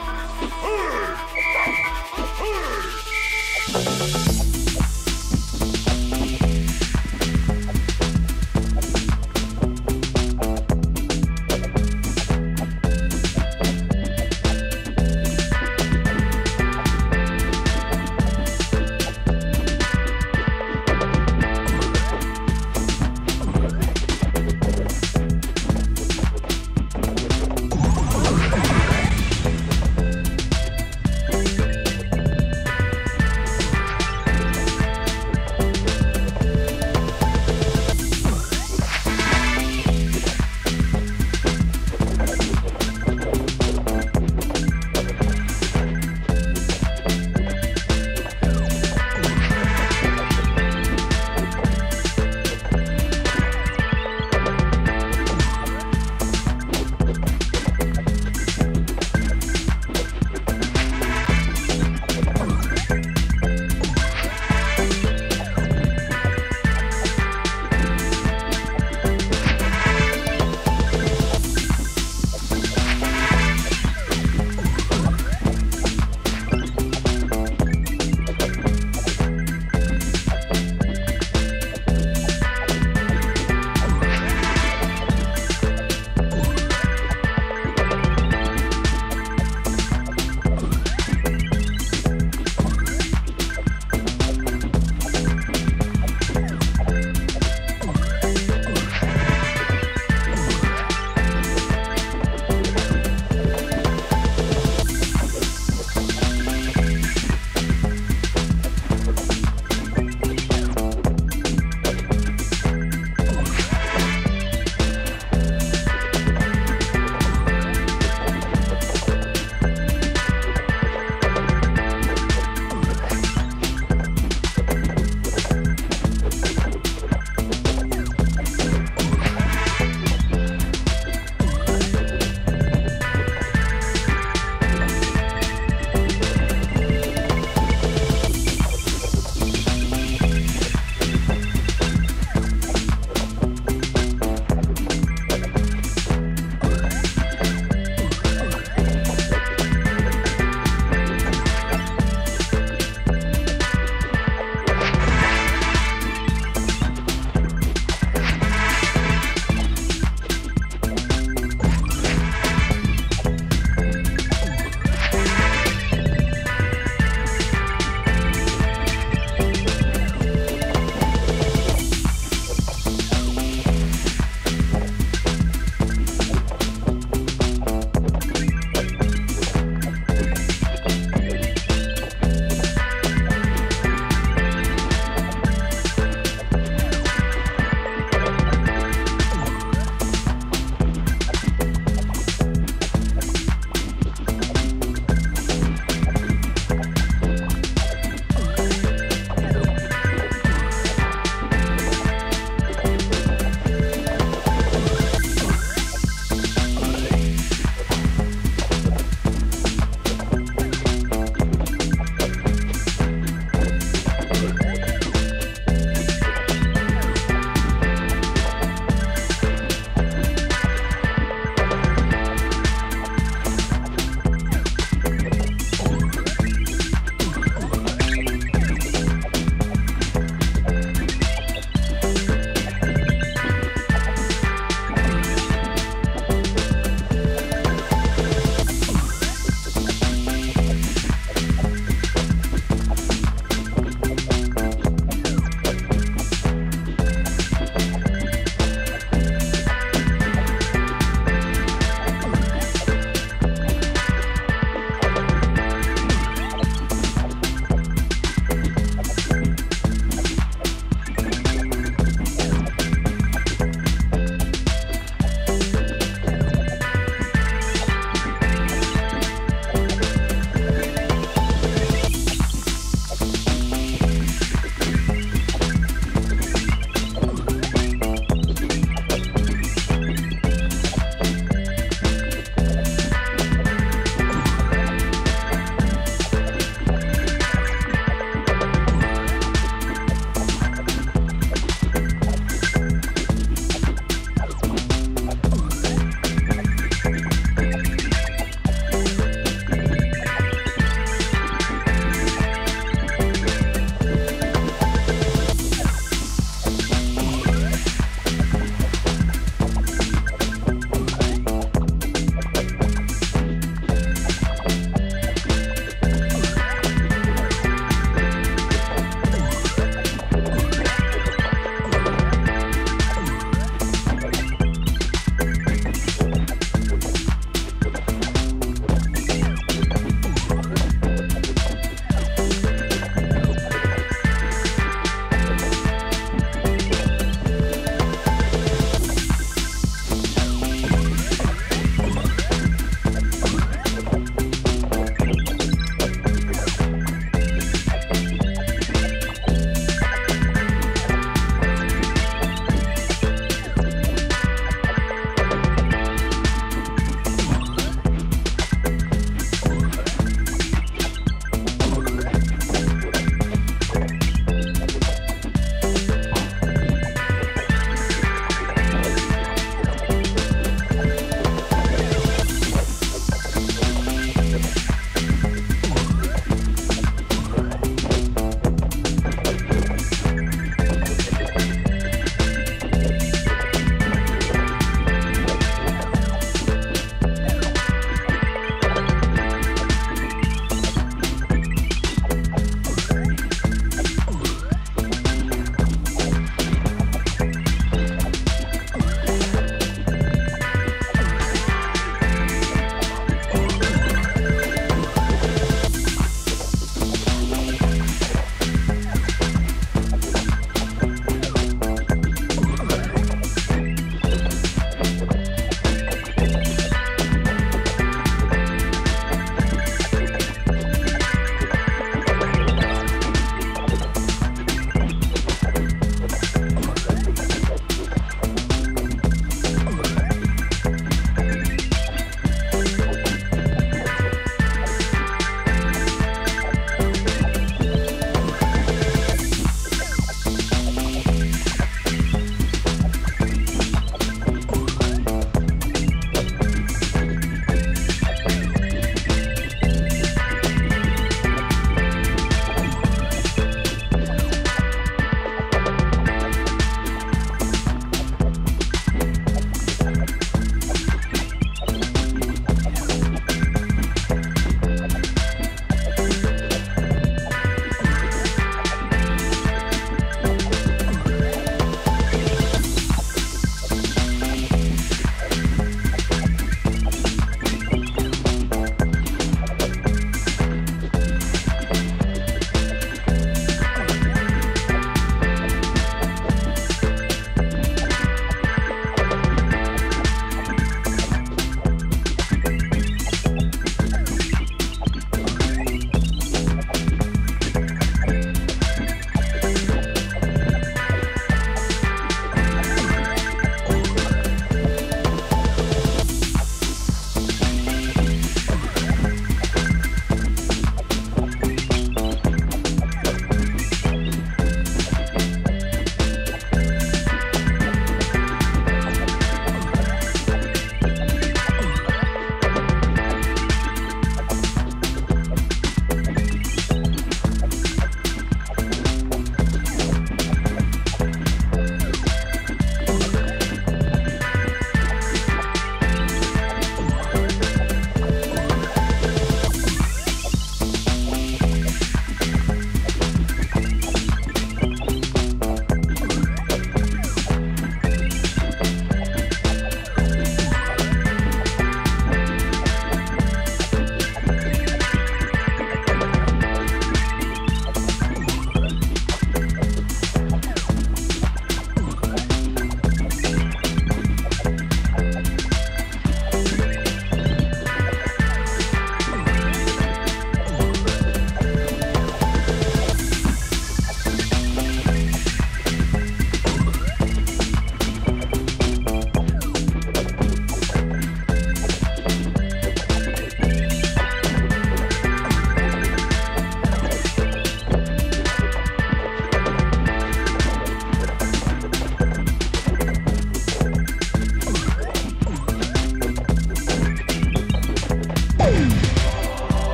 Hey! Hey!